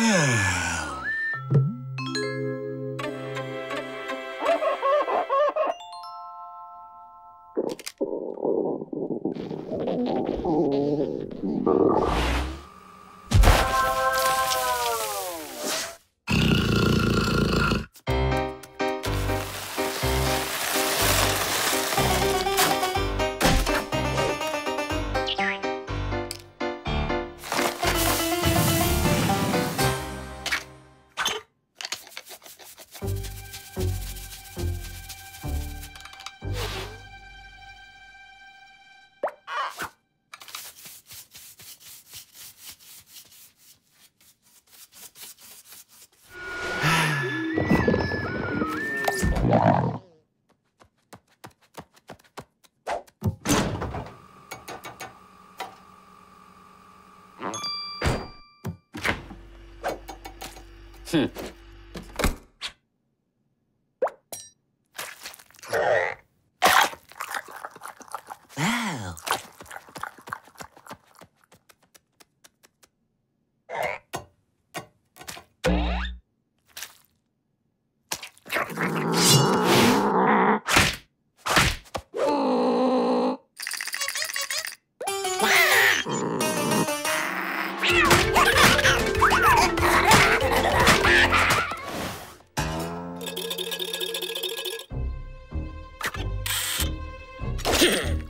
Oh. Hmm. Oh,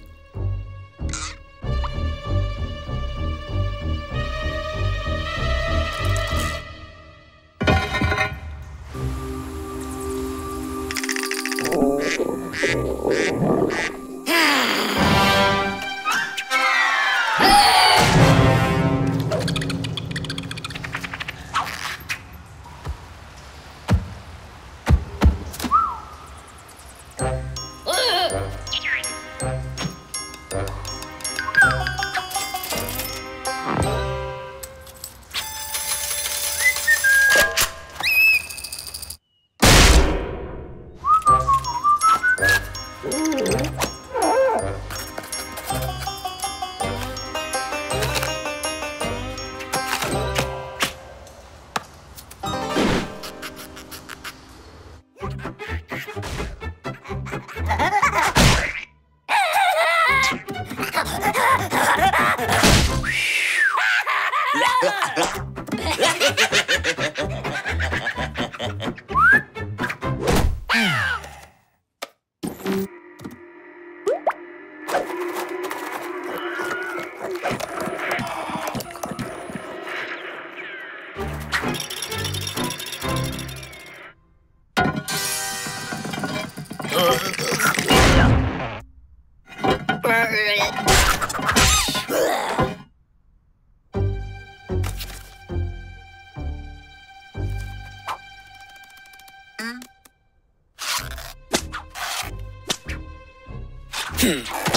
Hmm.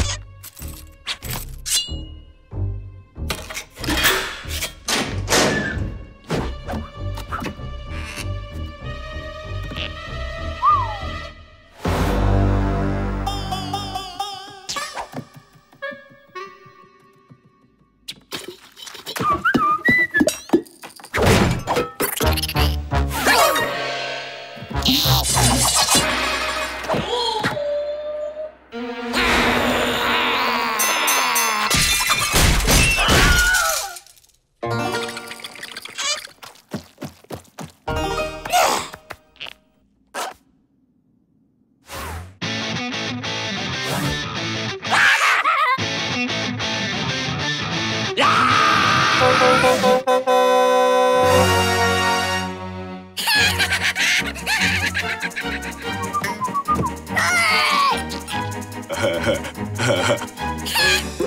Ha ha ha.